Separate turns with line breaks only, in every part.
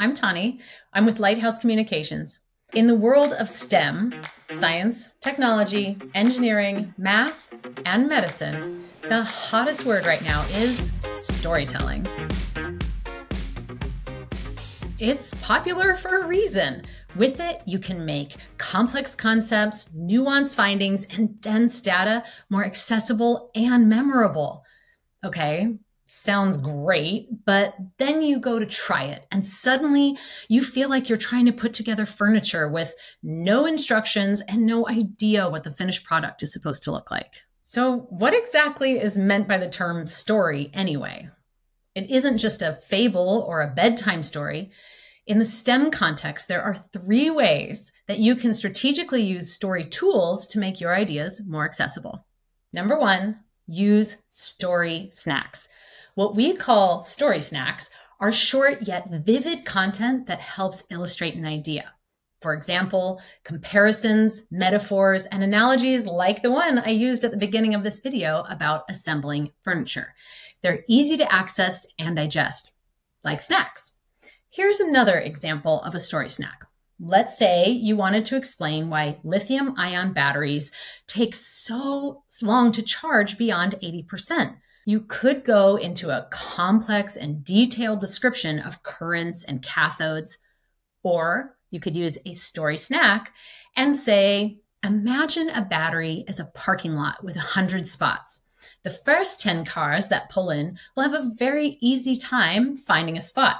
I'm Tani. I'm with Lighthouse Communications. In the world of STEM, science, technology, engineering, math, and medicine, the hottest word right now is storytelling. It's popular for a reason. With it, you can make complex concepts, nuanced findings, and dense data more accessible and memorable. Okay, sounds great, but then you go to try it and suddenly you feel like you're trying to put together furniture with no instructions and no idea what the finished product is supposed to look like. So, what exactly is meant by the term story anyway? It isn't just a fable or a bedtime story. In the STEM context, there are three ways that you can strategically use story tools to make your ideas more accessible. Number one, use story snacks. What we call story snacks are short yet vivid content that helps illustrate an idea. For example, comparisons, metaphors, and analogies like the one I used at the beginning of this video about assembling furniture. They're easy to access and digest, like snacks. Here's another example of a story snack. Let's say you wanted to explain why lithium ion batteries take so long to charge beyond 80% you could go into a complex and detailed description of currents and cathodes, or you could use a story snack and say, Imagine a battery as a parking lot with 100 spots. The first 10 cars that pull in will have a very easy time finding a spot.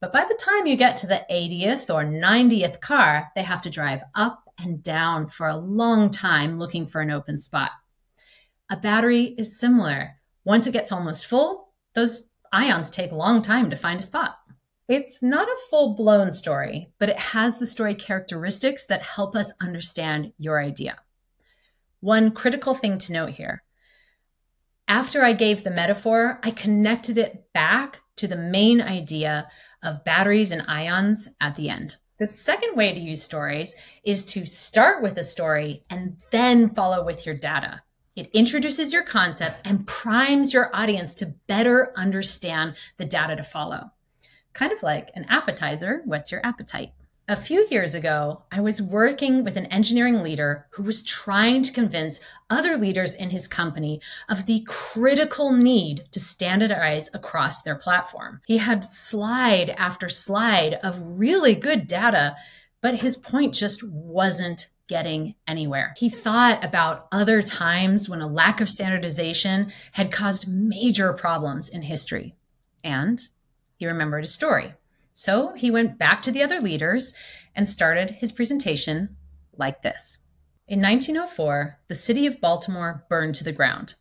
But by the time you get to the 80th or 90th car, they have to drive up and down for a long time looking for an open spot. A battery is similar. Once it gets almost full, those ions take a long time to find a spot. It's not a full blown story, but it has the story characteristics that help us understand your idea. One critical thing to note here after I gave the metaphor, I connected it back to the main idea of batteries and ions at the end. The second way to use stories is to start with a story and then follow with your data. It introduces your concept and primes your audience to better understand the data to follow. Kind of like an appetizer, what's your appetite? A few years ago, I was working with an engineering leader who was trying to convince other leaders in his company of the critical need to standardize across their platform. He had slide after slide of really good data, but his point just wasn't getting anywhere. He thought about other times when a lack of standardization had caused major problems in history. And he remembered a story. So he went back to the other leaders and started his presentation like this. In 1904, the city of Baltimore burned to the ground,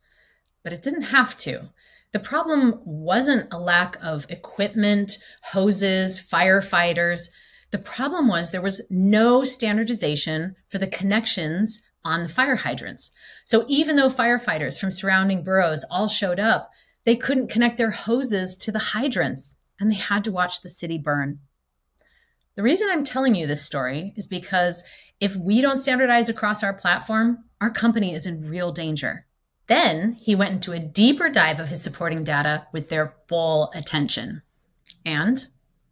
but it didn't have to. The problem wasn't a lack of equipment, hoses, firefighters. The problem was there was no standardization for the connections on the fire hydrants. So even though firefighters from surrounding boroughs all showed up, they couldn't connect their hoses to the hydrants and they had to watch the city burn. The reason I'm telling you this story is because if we don't standardize across our platform, our company is in real danger. Then he went into a deeper dive of his supporting data with their full attention. And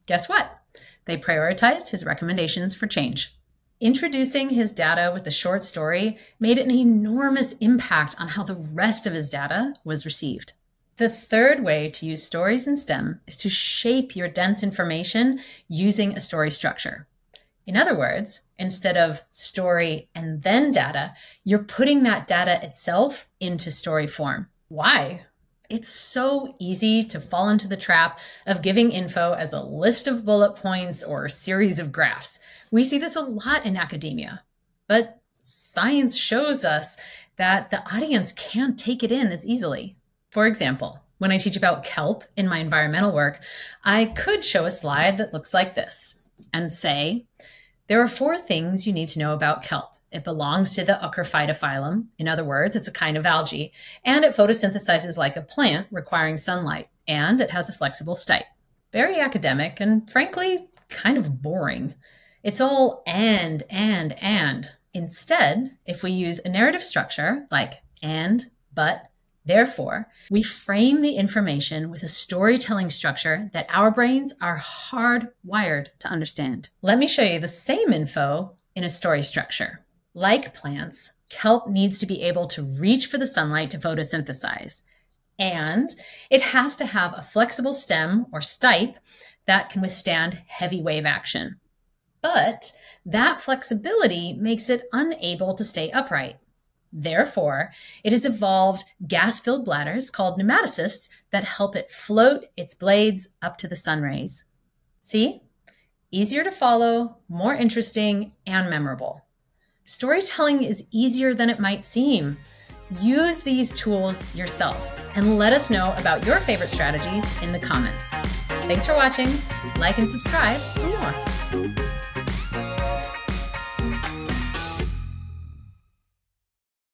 guess what? They prioritized his recommendations for change. Introducing his data with the short story made an enormous impact on how the rest of his data was received. The third way to use stories in STEM is to shape your dense information using a story structure. In other words, instead of story and then data, you're putting that data itself into story form. Why? It's so easy to fall into the trap of giving info as a list of bullet points or series of graphs. We see this a lot in academia, but science shows us that the audience can't take it in as easily. For example, when I teach about kelp in my environmental work, I could show a slide that looks like this and say, there are four things you need to know about kelp. It belongs to the Ochrophyta In other words, it's a kind of algae, and it photosynthesizes like a plant, requiring sunlight, and it has a flexible stipe. Very academic and frankly, kind of boring. It's all and, and, and. Instead, if we use a narrative structure like and, but, Therefore, we frame the information with a storytelling structure that our brains are hardwired to understand. Let me show you the same info in a story structure. Like plants, kelp needs to be able to reach for the sunlight to photosynthesize. And it has to have a flexible stem or stipe that can withstand heavy wave action. But that flexibility makes it unable to stay upright. Therefore, it has evolved gas filled bladders called pneumatocysts that help it float its blades up to the sun rays. See? Easier to follow, more interesting, and memorable. Storytelling is easier than it might seem. Use these tools yourself and let us know about your favorite strategies in the comments. Thanks for watching. Like and subscribe for more.